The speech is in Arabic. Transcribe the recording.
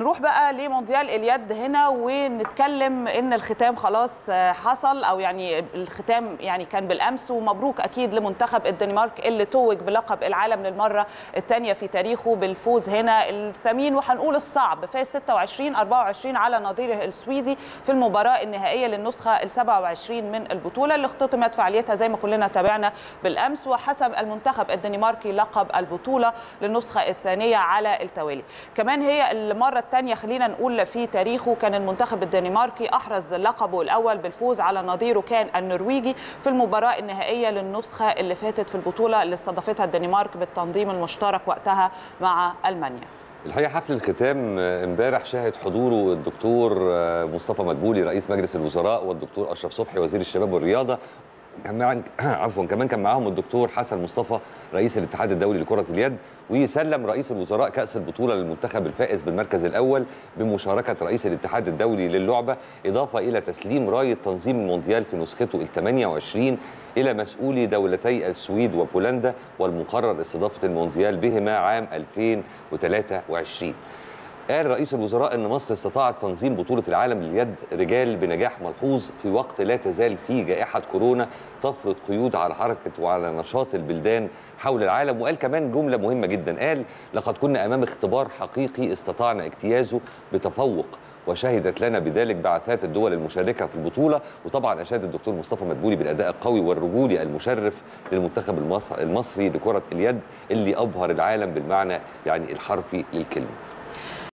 نروح بقى لمونديال اليد هنا ونتكلم إن الختام خلاص حصل أو يعني الختام يعني كان بالأمس ومبروك أكيد لمنتخب الدنمارك اللي توج بلقب العالم للمرة الثانية في تاريخه بالفوز هنا الثمين وهنقول الصعب فاز 26 24 على نظيره السويدي في المباراة النهائية للنسخة ال 27 من البطولة اللي اختتمت فعاليتها زي ما كلنا تابعنا بالأمس وحسب المنتخب الدنماركي لقب البطولة للنسخة الثانية على التوالي. كمان هي المرة الثانية خلينا نقول في تاريخه كان المنتخب الدنماركي أحرز لقبه الأول بالفوز على نظيره كان النرويجي في المباراة النهائية للنسخة اللي فاتت في البطولة اللي استضافتها الدنمارك بالتنظيم المشترك وقتها مع ألمانيا. الحقيقة حفل الختام امبارح شهد حضوره الدكتور مصطفى مدبولي رئيس مجلس الوزراء والدكتور أشرف صبحي وزير الشباب والرياضة كمان عفوا كمان كان معاهم الدكتور حسن مصطفى رئيس الاتحاد الدولي لكرة اليد ويسلم رئيس الوزراء كأس البطولة للمنتخب الفائز بالمركز الأول بمشاركة رئيس الاتحاد الدولي للعبة إضافة إلى تسليم راية تنظيم المونديال في نسخته ال 28 إلى مسؤولي دولتي السويد وبولندا والمقرر استضافة المونديال بهما عام 2023 قال رئيس الوزراء إن مصر استطاعت تنظيم بطولة العالم لليد رجال بنجاح ملحوظ في وقت لا تزال فيه جائحة كورونا تفرض قيود على حركة وعلى نشاط البلدان حول العالم وقال كمان جملة مهمة جدا قال لقد كنا أمام اختبار حقيقي استطعنا اجتيازه بتفوق وشهدت لنا بذلك بعثات الدول المشاركة في البطولة وطبعا أشاد الدكتور مصطفى مدبولي بالأداء القوي والرجولي المشرف للمنتخب المصري لكرة اليد اللي أبهر العالم بالمعنى يعني الحرفي للكلمة.